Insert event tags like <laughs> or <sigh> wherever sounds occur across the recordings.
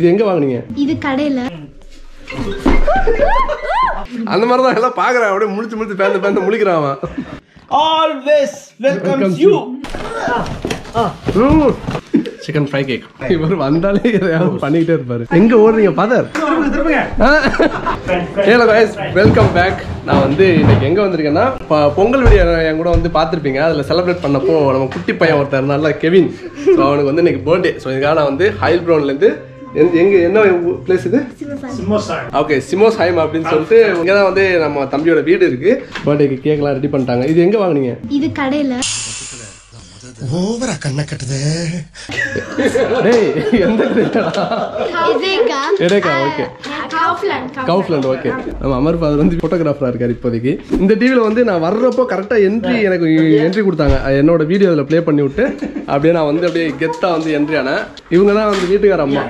இது எங்க வாங்குனீங்க? இது கடையில. அந்த மாதிரி தான் எல்லாம் பாக்குறான். அப்படியே முழிச்சு முழிச்சு பேந்து பேந்து முழிக்கிறான் அவன். Always welcomes you chicken fry cake இவர் வந்தாலே எதையாவது பண்ணிக்கிட்டே இருப்பாரு. எங்க ஓடுறீங்க பதர் ஹலோ guys வெல்கம் பேக் நான் வந்து இன்னைக்கு எங்க வந்திருக்கேன்னா பொங்கல் வீடியோ என் கூட வந்து பார்த்துருப்பீங்க. அதில் செலிப்ரேட் பண்ணப்போ நம்ம குட்டி பையன் ஒருத்தர் இருந்தால கெவின். ஸோ அவனுக்கு வந்து இன்னைக்கு பர்த்டே ஸோ இதுக்காக நான் வந்து ஹைல் ப்ரௌன்லேருந்து எங்க என்ன பிளேஸ் இது? ஓகே சிமோஸ் ஹைம் அப்படின்னு சொல்லிட்டு இங்கே தான் வந்து நம்ம தம்பியோட வீடு இருக்கு. பர்த்டேக்கு கேக்லாம் ரெடி பண்ணிட்டாங்க. இது எங்க வாங்குனீங்க? இது கடையில. ஓவரா கண்ணை கட்டுது. <laughs> டேய் எந்த கிரேட்டா இதேக்கா. ஓகே கவுஃப்லாண்ட் ஓகே நம்ம அமர் ஃபாதர் வந்து ஃபோட்டோகிராஃபராக இருக்கார் இப்போதைக்கு. இந்த டிவியில் வந்து நான் வர்றப்போ கரெக்டாக என்ட்ரி எனக்கு என்ட்ரி கொடுத்தாங்க. என்னோட வீடியோ அதில் ப்ளே பண்ணி விட்டு அப்படியே நான் வந்து அப்படியே கெத்தாக வந்து என்ட்ரி ஆனேன். இவங்க தான் வந்து வீட்டுக்கார அம்மா.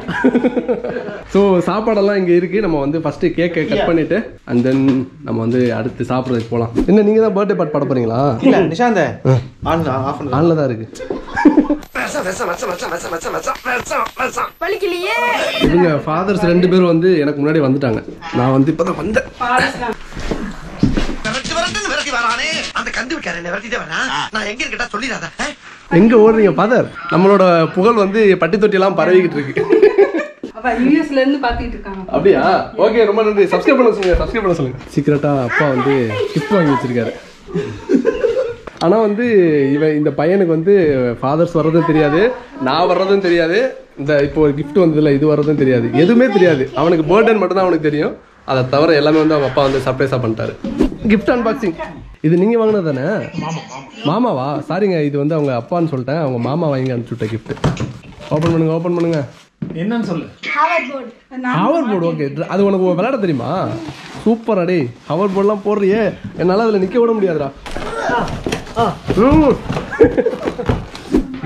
ஸோ <laughs> சாப்பாடெல்லாம் இங்கே இருக்குது நம்ம வந்து ஃபஸ்ட்டு கேக்கை கட் பண்ணிவிட்டு அண்ட் தென் நம்ம வந்து அடுத்து சாப்பிட்றதுக்கு போகலாம் என்ன நீங்கள் தான் பர்த்டே பார்ட் பட போகிறீங்களா இல்ல நிஷாந்த. ஆன் ஆஃப் பண்ணு ஆனில் தான் இருக்குது <laughs> இவங்க ஃபாதர்ஸ் ரெண்டு பேரும் வந்து எனக்கு முன்னாடி வந்துட்டாங்க. நான் வந்து இப்போ தான் வந்தேன். எங்க ஓடுறீங்க ஃபாதர் நம்மளோட புகழ் வந்து பட்டி தொட்டியெல்லாம் பரவிக்கிட்டு இருக்கு. அப்படியா? ஓகே ரொம்ப நன்றி. சப்ஸ்கிரைப் பண்ண சொல்லுங்க சப்ஸ்கிரைப் பண்ண சொல்லுங்க. சீக்கிரட்டா அப்பா வந்து கிஃப்ட் வாங்கி வச்சிருக்காரு. ஆனா வந்து இவன் இந்த பையனுக்கு வந்து ஃபாதர்ஸ் வர்றதும் தெரியாது நான் வர்றதும் தெரியாது. இந்த இப்போ ஒரு gift வந்ததுல இது வர்றதும் தெரியாது. எதுவுமே தெரியாது. அவனுக்கு பர்த்டே மட்டும் தான் அவனுக்கு தெரியும். அதை தவிர எல்லாமே வந்து அவங்க அப்பா வந்து சர்ப்ரைஸா பண்ணிட்டாரு. Gift அன்பாக்சிங் இது நீங்க வாங்கினது தானே? மாமாவா? சாரிங்க இது வந்து அவங்க அப்பான்னு சொல்லிட்டேன். அவங்க மாமா வாங்கி அனுப்பிச்சு விட்ட gift. ஓப்பன் பண்ணுங்க ஓப்பன் பண்ணுங்க. என்னன்னு சொல்லு. Our board our board okay அது உனக்கு விளையாட தெரியுமா? சூப்பர் அடே ஹவர் போர்டுலாம் போடுறியே. என்னால் அதில் நிற்க விட முடியாதுடா.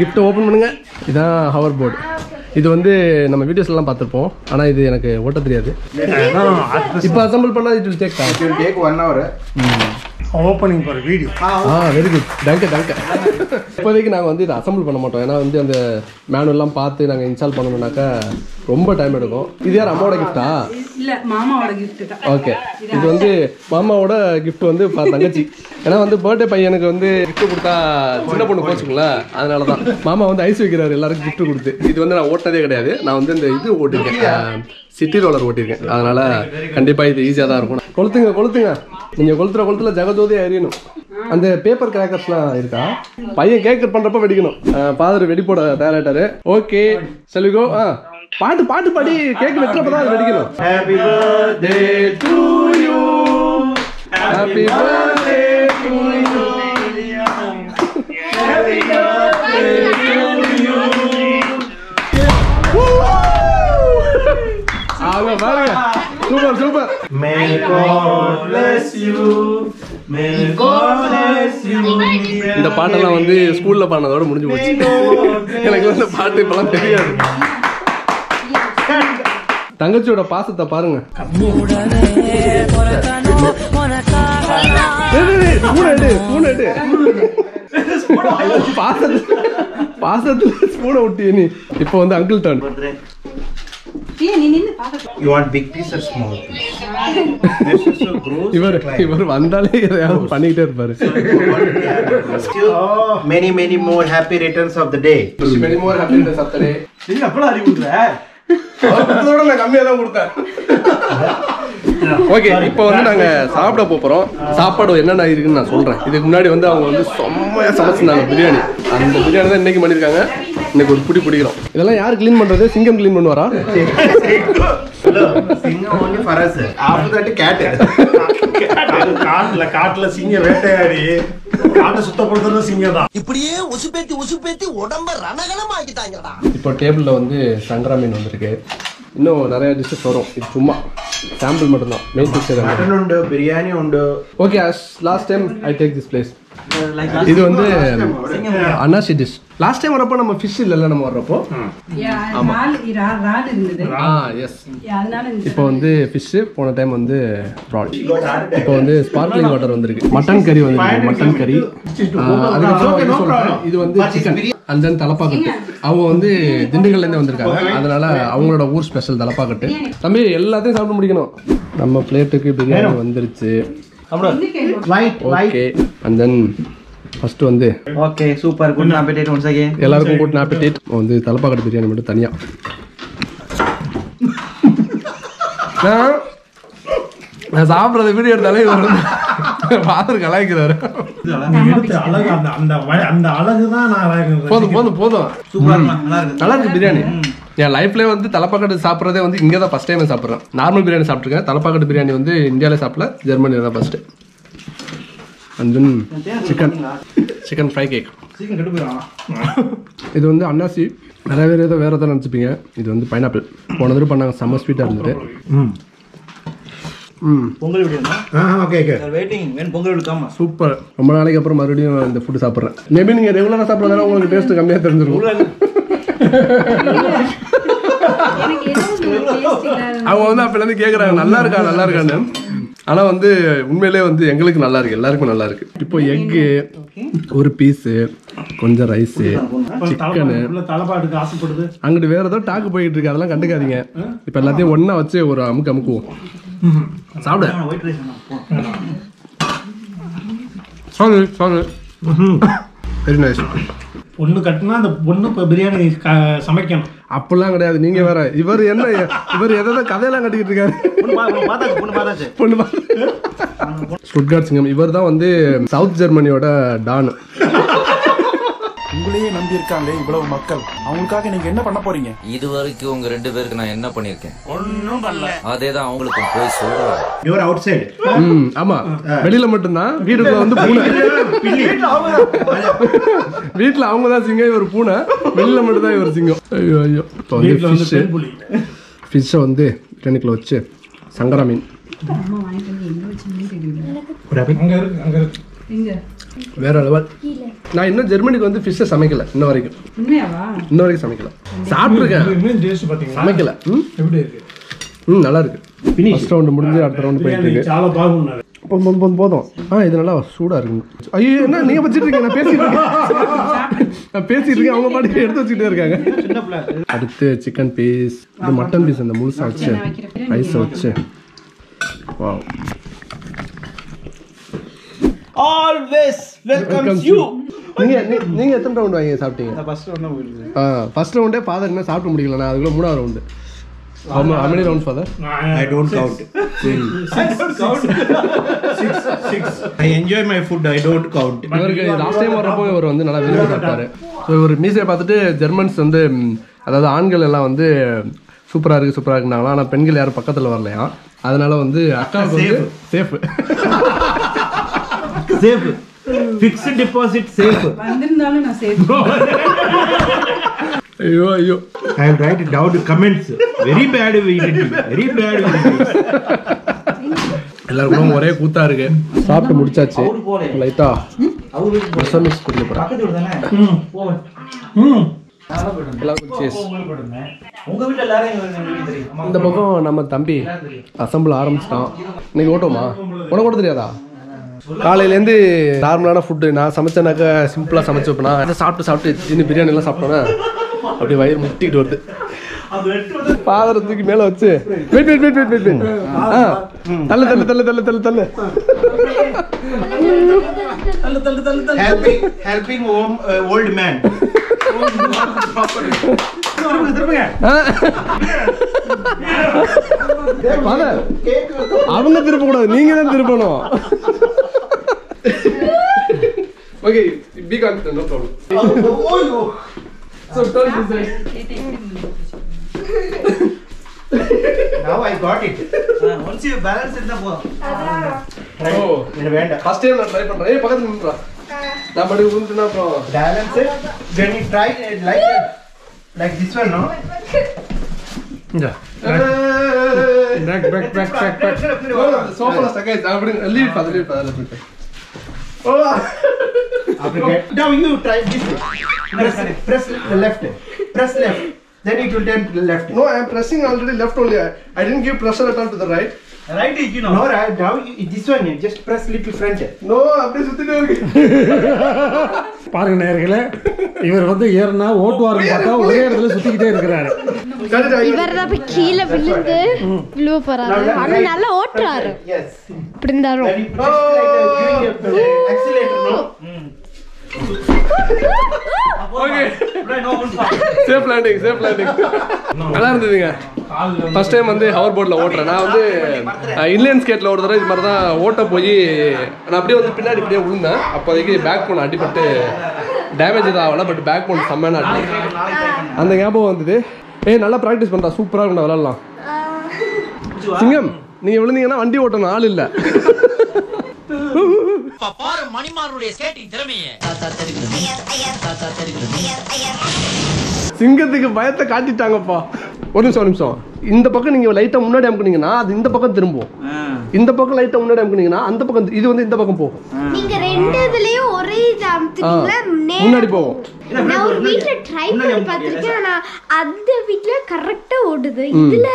கிஃப்ட் ஓப்பன் <laughs> பண்ணுங்க. இதான் ஹவர் போர்டு இது வந்து நம்ம வீடியோஸ்லாம் பார்த்துருப்போம். ஆனால் இது எனக்கு ஓட்ட தெரியாது. இப்போ அசம்பிள் பண்ணால் it will take time take one hour opening for video ah very good டங்க டங்க இப்போதைக்கு நாங்கள் வந்து இதை அசம்பிள் பண்ண மாட்டோம். ஏன்னா வந்து அந்த மேனுவல்லாம் பார்த்து நாங்கள் இன்ஸ்டால் பண்ணணும்னாக்கா ரொம்ப டைம் எடுக்கும். இது யார் அம்மாவோட கிஃப்டா இல்ல மாமாவோட தான். ஓகே இது வந்து மாமாவோட gift வந்து தங்கச்சி. ஏன்னா வந்து பர்த்டே பையனுக்கு வந்து gift கொடுத்தா சின்ன பொண்ணு போச்சுங்களா? அதனால தான் மாமா வந்து ஐஸ் வைக்கிறாரு எல்லாருக்கும் gift கொடுத்து. இது வந்து நான் ஓட்டினதே கிடையாது. நான் வந்து இந்த இது ஓட்டிருக்கேன் சிட்டி ரோலர் ஓட்டிருக்கேன் அதனால கண்டிப்பா இது ஈஸியாக தான் இருக்கும். கொளுத்துங்க கொளுத்துங்க. நீங்க கொளுத்துற கொளுத்துல ஜெகஜோதியா எரியணும் அந்த பேப்பர் கிராக்கர்ஸ்லாம் இருக்கா? பையன் கேக் பண்றப்ப வெடிக்கணும். ஃபாதர் வெடி போட தயாராட்டாரு ஓகே செல்விகோ ஆ பாட்டு பாட்டு பாடி கேக் வெட்டுறப்ப தான் வெடிக்கணும். Happy birthday to you Happy birthday to you. அவங்க பாருங்க super super may god bless you may god bless you இந்த பாட்டெல்லாம் வந்து ஸ்கூல்ல பாடினதோட முடிஞ்சு போச்சு. எனக்கு வந்து பாட்டு இப்பெல்லாம் தெரியாது. தங்கச்சியோட பாசத்தை பாருங்க. பாசத்துல பாசத்துல ஸ்பூனை விட்டிய நீ. இப்போ வந்து uncle turn or small piece? This is so gross இவர் இவர் வந்தாலே எதையாவது பண்ணிக்கிட்டே இருப்பாரு. Many many more happy returns of the day. Many more happy நீ கொடுக்குற கொடுத்ததோட நான் கம்மியா தான் கொடுத்தேன். ஓகே இப்போ வந்து நாங்க சாப்பிட போறோம். சாப்பாடு என்னென்ன இருக்குன்னு நான் சொல்றேன். இதுக்கு முன்னாடி வந்து அவங்க வந்து செம்மையா சமைச்சிருந்தாங்க பிரியாணி. அந்த பிரியாணி தான் இன்னைக்கு பண்ணிருக்காங்க இன்னைக்கு ஒரு புடி பிடிக்கிறோம் இதெல்லாம் யார் க்ளீன் பண்றது? சிங்கம் க்ளீன் பண்ணுவாரா? சிங்கம் for us. After that cat. காட்டுல காட்டுல சிங்கம் வேட்டையாடி. காட்டை சுத்தப்படுத்துறது சிங்கம் தான் இப்படியே உசுப்பேத்தி உசுப்பேத்தி உடம்ப ரணகலம் ஆக்கிட்டாங்கடா இப்போ டேபிளில் வந்து சங்கரா மீன் வந்திருக்கு. இன்னும் நிறைய டிஷ்ஷஸ் வரும். இது சும்மா. சாம்பிள் மட்டும்தான். மெயின் மட்டன் உண்டு பிரியாணி உண்டு. Okay last time I take this place இது வந்து அன்னாசி டிஷ் லாஸ்ட் டைம் வரப்போ நம்ம ஃபிஷ் இல்லைல்ல நம்ம வர்றப்போ? ஆ எஸ் இப்போ வந்து ஃபிஷ் போன டைம் வந்து ப்ராட் இப்போ வந்து ஸ்பார்க்லிங் வாட்டர் வந்திருக்கு. மட்டன் கறி வந்திருக்கு. மட்டன் கறி அதுக்கப்புறம் இது வந்து சிக்கன் அண்ட் தென் தலப்பாக்கட்டு. அவங்க வந்து திண்டுக்கல்ல இருந்து வந்திருக்காங்க அதனால அவங்களோட ஊர் ஸ்பெஷல் தலப்பாக்கட்டு. தம்பி எல்லாத்தையும் சாப்பிட்டு முடிக்கணும். நம்ம பிளேட்டுக்கு பிரியாணி வந்துருச்சு. ஓகே அண்ட் தென் ஃபர்ஸ்ட் வந்து Okay, super. Good appetite once again. எல்லாருக்கும் கூட்டின ஆப்பிட்டேட் வந்து தலப்பாக்கட்டு பிரியாணி மட்டும் தனியா. நான் சாப்பிட்றது வீடியோ எடுத்தாலே இவர் ஃபாதர் கலாய்க்கிறாரு. போதும் போதும் போதும். நல்லா இருக்கு பிரியாணி. என் லைஃப்ல வந்து தலப்பாக்கட்டு சாப்பிட்றதே வந்து இங்கே தான் ஃபஸ்ட் டைம் சாப்பிட்றேன். நார்மல் பிரியாணி சாப்பிட்ருக்கேன் தலப்பாக்கட்டு பிரியாணி வந்து இந்தியாவில சாப்பிடல ஜெர்மனியில் தான் first and then chicken chicken fry cake. இது வந்து அன்னாசி. நிறைய பேர் ஏதோ வேறு எதாவது நினச்சிப்பீங்க. இது வந்து பைனாப்பிள் போன தடவை பண்ணாங்க செம்ம ஸ்வீட்டாக இருந்தது. ம். பொங்கல் ஓகே ஓகே வெயிட்டிங் வேணும் பொங்கல் விடுக்காம சூப்பர் ரொம்ப நாளைக்கு அப்புறம் மறுபடியும் இந்த ஃபுட்டு சாப்பிட்றேன். மேபி நீங்கள் ரெகுலராக சாப்பிட்றதால உங்களுக்கு டேஸ்ட் கம்மியாக தெரிஞ்சிருக்கும் <laughs> எனக்கு ஏதோ ஒரு taste இல்லாத அவங்க வந்து அப்போலேருந்து கேட்குறாங்க நல்லா இருக்கா நல்லா இருக்கான்னு. ஆனால் வந்து உண்மையிலே வந்து எங்களுக்கு நல்லா இருக்கு எல்லாருக்கும் நல்லா இருக்கு. இப்போ எக்கு ஒரு பீஸு கொஞ்சம் ரைஸு சிக்கனு அங்கிட்டு வேற ஏதோ டாக்கு போயிட்டு இருக்கு அதெல்லாம் கண்டுக்காதீங்க. இப்போ எல்லாத்தையும் ஒண்ணா வச்சு ஒரு அமுக்கு அமுக்குவோம். சாப்பிடு. சாரி சாரி வெரி நைஸ் பொண்ணு கட்டினா அந்த பொண்ணு இப்போ பிரியாணி க- சமைக்கணும். அப்படிலாம் கிடையாது. நீங்க வேற. இவர் என்ன இவர் எதை கதையெல்லாம் கட்டிக்கிட்டு இருக்காரு. பொண்ணு ஸ்டுட்கார்ட் சிங்கம் இவர் தான் வந்து சவுத் ஜெர்மனியோட டான். உங்களையே நம்பி இவ்வளவு மக்கள். அவங்களுக்காக நீங்க என்ன பண்ண போறீங்க? இது வரைக்கும் உங்க ரெண்டு பேருக்கு நான் என்ன பண்ணிருக்கேன் ஒன்னும் பண்ணல. அதேதான் அவங்களுக்கு போய் சொல்றேன். யுவர் அவுட் சைடு ம் ஆமா. வெளியில மட்டும்தான். வீட்டுக்குள்ள வந்து பூனை. <laughs> வீட்டுல அவங்க தான் சிங்கம் இவர் பூனை. வெளியில மட்டும் தான் இவர் சிங்கம். ஐயோ ஐயோ. இப்போ வந்து ஃபிஷ்ஷை வந்து பிரியாணிக்குள்ள வச்சு சங்கரா மீன். அங்க இருக்கு அங்க இருக்கு வேற லெவல். நான் இன்னும் ஜெர்மனிக்கு வந்து ஃபிஷ்ஷை சமைக்கல இன்ன வரைக்கும். இன்ன வரைக்கும் சமைக்கல. சாப்பிட்ருக்கேன் சமைக்கல. எப்படி இருக்கு? ம் நல்லா இருக்கு. ஃபர்ஸ்ட் ரவுண்டு முடிஞ்சு அடுத்த ரவுண்டு போயிட்டு இருக்கு. போதும் போதும் போதும் ஆ இது நல்லா சூடாக இருக்கு ஐயோ என்ன நீங்கள் வச்சுருக்கீங்க நான் பேசிட்டு இருக்கேன். நான் பேசிட்டு இருக்கேன். அவங்க பாட்டு எடுத்து வச்சுக்கிட்டே இருக்காங்க. அடுத்து சிக்கன் பீஸ் இது மட்டன் பீஸ் அந்த முழுசாக வச்சு ரைஸை வச்சு. வா ஆல்வேஸ் வெல்கம்ஸ் யூ நீங்க நீங்க எத்தனை ரவுண்ட் வாங்கி சாப்பிட்டீங்க? ஃபர்ஸ்ட் ஒண்ணு போயிடுது ஆ ஃபர்ஸ்ட் ரவுண்டே ஃபாதர் இன்னும் சாப்பிட முடியல நான் அதுக்குள்ள மூணாவது round how many rounds father I don't count. I enjoy my food. I don't count. இவருக்கு லாஸ்ட் டைம் வரப்போ இவர் வந்து நல்லா விரும்பி சாப்பிட்டாரு. ஸோ இவர் மீசையை பார்த்துட்டு ஜெர்மன்ஸ் வந்து ம், அதாவது ஆண்கள் எல்லாம் வந்து சூப்பராக இருக்கு சூப்பராக இருக்குனாங்களா ஆனால் பெண்கள் யாரும் பக்கத்தில் வரலையா அதனால வந்து அக்காவுக்கு வந்து safe <laughs> Safe. Fixed deposit safe. வந்திருந்தாலும் நான் சேர்த்து ஐயோ ஐயோ. Comments. Very bad we did. Very bad we did. எல்லாருக்கும் ஒரே கூத்தா இருக்கு. சாப்பிட்டு முடிச்சாச்சு. லைட்டா மிக்ஸ் குடிக்க போறேன் இந்த பக்கம் நம்ம தம்பி அசம்பிள் ஆரம்பிச்சிட்டான். இன்னைக்கு ஓட்டோமா உனக்கு கூட தெரியாதா? காலையிலேருந்து நார்மலான ஃபுட்டு நான் சமைச்சேனாக்கா சிம்பிளாக சமைச்சு வைப்பேனா? அதை சாப்பிட்டு சாப்பிட்டு இன்னும் பிரியாணி எல்லாம் சாப்பிட்டோன்னா அப்படியே வயிறு முட்டிக்கிட்டு வருது. பாதரை தூக்கி மேலே வச்சு. Wait wait wait wait wait wait. ஆ. தள்ளு தள்ளு தள்ளு தள்ளு தள்ளு தள்ளு. helping helping home, uh, father அவங்க திருப்பக்கூடாது. நீங்க தான் திருப்பணும். Okay be confident no problem So turn this side. now I got it. Once you balance இருந்தா போதும் Oh. இது வேண்டாம் ஃபர்ஸ்ட் டைம் நான் ட்ரை பண்றேன். ஏய் பக்கத்துல நின்றா நான் படி உருட்டுனா அப்புறம். Balance it. Then you try it like like this one no? Back back back back back சோஃபால ஸ்டக் ஆயிடுச்சு. அப்படி leave father leave father let me After that, now you try this way. Press, press the left. Press left. Then it will turn to the left. No, I am pressing already left only. I, I didn't give pressure at all to the right. Right, you know. No, right now, you, this one, you just press little front. No அப்படியே சுத்திட்டே இருக்கு <laughs> பாருங்க நேர்களே இவர் வந்து ஏறினா ஓட்டுவாருன்னு பார்த்தா ஒரே இடத்துல சுத்திக்கிட்டே இருக்கிறாரு இவர் தான் போய் கீழே விழுந்து விழுவ போறாரு ஆனா நல்லா ஓட்டுறாரு Yes. இப்படி இருந்தாலும் சேஃப் லேண்டிங் சேஃப் லேண்டிங் நல்லா இருந்ததுங்க. ஃபர்ஸ்ட் டைம் வந்து ஹவர் போர்டில் ஓட்டுறேன் நான் வந்து இன்லைன் ஸ்கேட்டில் ஒரு தடவை இது மாதிரி தான் ஓட்ட போய் நான் அப்படியே வந்து பின்னாடி இப்படியே விழுந்தேன் அப்போதைக்கு பேக் போன் அடிபட்டு டேமேஜ் எதுவும் ஆகல பட் பேக் போன் செம்மையான அடி. அந்த ஞாபகம் வந்தது. ஏய் நல்லா ப்ராக்டிஸ் பண்ணுறா சூப்பராக இருக்கும் விளாட்லாம் சிங்கம் நீங்கள் விழுந்தீங்கன்னா வண்டி ஓட்டணும் ஆள் இல்லை. பாரு மணிமாருடைய ஸ்கேட்டிங் திறமையே. சிங்கத்துக்கு பயத்தை காட்டிட்டாங்கப்பா. ஒரு நிமிஷம் ஒரு நிமிஷம். இந்த பக்கம் நீங்க லைட்டா முன்னாடி அமுக்குனீங்கன்னா அது இந்த பக்கம் திரும்பும். இந்த பக்கம் லைட்டா முன்னாடி அமுக்குனீங்கன்னா அந்த பக்கம் இது வந்து இந்த பக்கம் போகும். நீங்க ரெண்டு இதுலயும் ஒரே இது முன்னாடி போகும். நான் ஒரு வீட்ல ட்ரை பண்ணி பார்த்திருக்கேன். ஆனா அந்த வீட்ல கரெக்டா ஓடுது. இதுல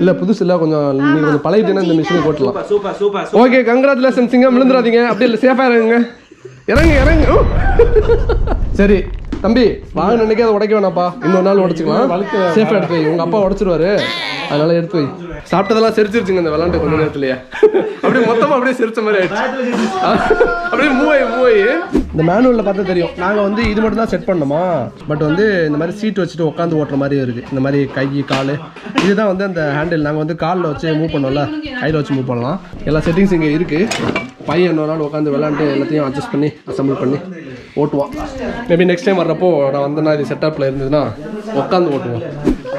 இல்ல புதுசு இல்ல கொஞ்சம் நீங்க கொஞ்சம் பழகிட்டீங்கன்னா இந்த மிஷினை போட்டலாம் Super, super, super. Okay congratulation சிங்கம். விழுந்துடாதீங்க. அப்படி இல்லை சேஃபா இறங்குங்க இறங்கு இறங்கு. <laughs> சரி. தம்பி வாங்க நினைக்க அதை உடைக்க வேணாப்பா இன்னொரு நாள் உடைச்சுக்கலாம். சேஃபா எடுத்து வை. உங்க அப்பா உடைச்சிருவாரு. அதனால எடுத்து வை. சாப்பிட்டதெல்லாம் செரிச்சிருச்சுங்க இந்த விளாண்டு கொஞ்ச நேரத்துலயே. அப்படியே மொத்தமா அப்படியே செரிச்ச மாதிரி ஆயிடுச்சு. அப்படியே மூவாயி மூவாயி. இந்த மேனுவலில் பார்த்தா தெரியும். நாங்கள் வந்து இது மட்டும் தான் செட் பண்ணோமா? பட் வந்து இந்த மாதிரி சீட் வச்சுட்டு உட்காந்து ஓட்டுற மாதிரி இருக்கு. இந்த மாதிரி கை கால். இதுதான் வந்து அந்த ஹேண்டில் நாங்கள் வந்து காலில் வச்சு மூவ் பண்ணோம்ல. கையில் வச்சு மூவ் பண்ணலாம். எல்லா செட்டிங்ஸ் இங்கே இருக்கு. பையன் இன்னொரு நாள் உட்காந்து விளாண்டு எல்லாத்தையும் அட்ஜஸ்ட் பண்ணி அசம்பிள் பண்ணி. ஓட்டுவான். மேபி நெக்ஸ்ட் டைம் வர்றப்போ நான் வந்தேன்னா இது செட்டப்பில் இருந்ததுன்னா உட்காந்து ஓட்டுவோம்.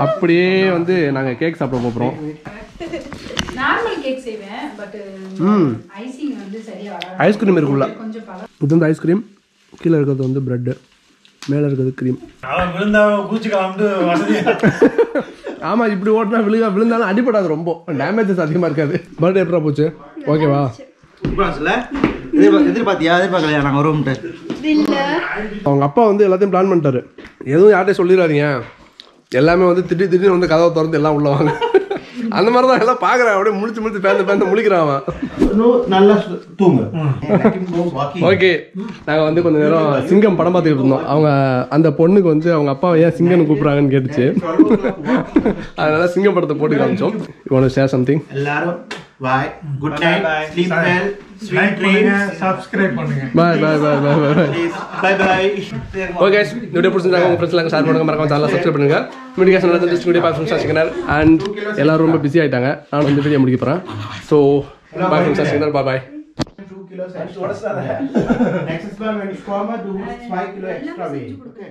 அப்படியே வந்து நாங்கள் கேக் சாப்பிட போகிறோம் நார்மல் கேக் செய்வேன் பட் ம். ஐசிங் வந்து சரியா வராது. ஐஸ்கிரீம் இருக்குல்ல கொஞ்சம் பழம். இது வந்து ஐஸ்கிரீம் கீழே இருக்கிறது வந்து ப்ரெட்டு மேலே இருக்கிறது க்ரீம் ஆமாம் இப்படி ஓட்டினா விழுக விழுந்தாலும் அடிபடாது ரொம்ப. டேமேஜஸ் அதிகமாக இருக்காது. பர்த்டே எப்படா போச்சு? ஓகேவா எதிர்பார்த்தியா? எதிர்பார்க்கலையா? நாங்கள் வருவோம்ட்டு. அவங்க அப்பா வந்து எல்லாத்தையும் பிளான் பண்ணிட்டாரு. எதுவும் யார்கிட்டயும் சொல்லிடாதீங்க. எல்லாமே வந்து திடீர் திடீர்னு வந்து கதவை திறந்து எல்லாம் உள்ள வாங்க. அந்த மாதிரி தான் எல்லாம் பார்க்குறான் அப்படியே முழிச்சு முழிச்சு பேந்து பேந்து முழிக்கிறான் அவன். நல்லா தூங்கு. ஓகே நாங்கள் வந்து கொஞ்ச நேரம் சிங்கம் படம் பார்த்துக்கிட்டு இருந்தோம். அவங்க அந்த பொண்ணுக்கு வந்து அவங்க அப்பா ஏன் சிங்கம்னு கூப்பிட்றாங்கன்னு கேட்டுச்சு. <laughs> அதனால சிங்கம் படத்தை போட்டு காமிச்சோம். இவனு ஷேர் சம்திங் எல்லாரும் bye. Good night. Sleep well. Sweet like பண்ணுங்க dreams. சப்ஸ்கிரைப் பண்ணுங்க bye bye bye bye bye bye Please. Bye bye. Okay video பிடிச்சிருந்தாங்க உங்கள் ஃப்ரெண்ட்ஸ்லாம் ஷேர் பண்ணுங்க மறக்காம சேனலை சப்ஸ்கிரைப் பண்ணுங்க மீடிகேஷன் நல்லா தெரிஞ்சு வீடியோ பார்த்து வச்சுக்கிறேன் அண்ட் எல்லாரும் ரொம்ப பிஸி ஆயிட்டாங்க நான் இந்த வீடியோ முடிக்க போகிறேன் ஸோ பாய் ஃப்ரெண்ட்ஸ் வச்சுக்கிறேன் பாய் பாய் Two kilos extra. Next time when you come, do five kilo extra weight. Okay.